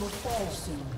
Will fall soon.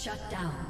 Shut down.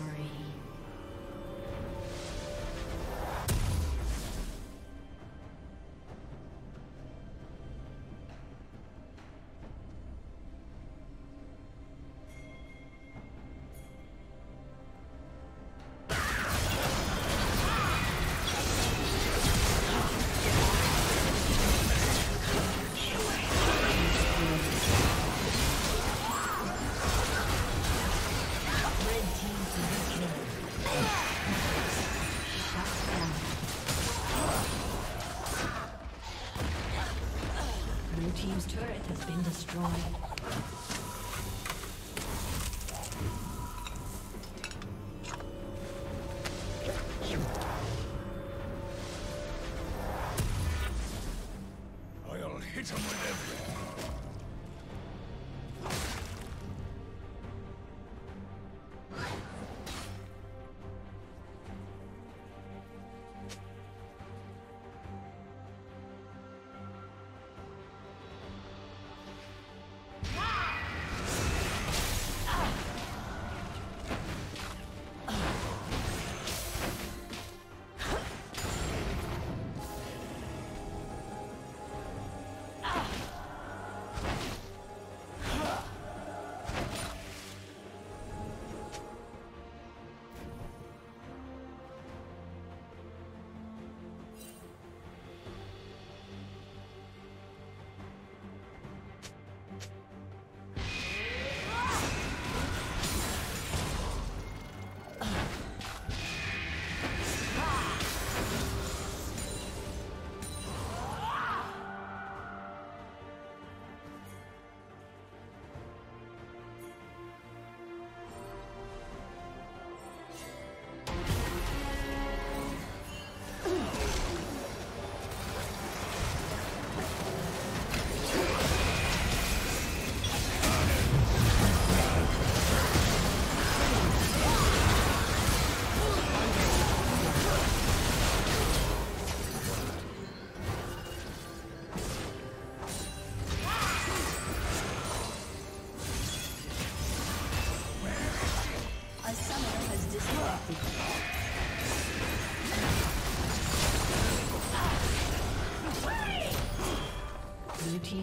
spree.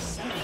Savage.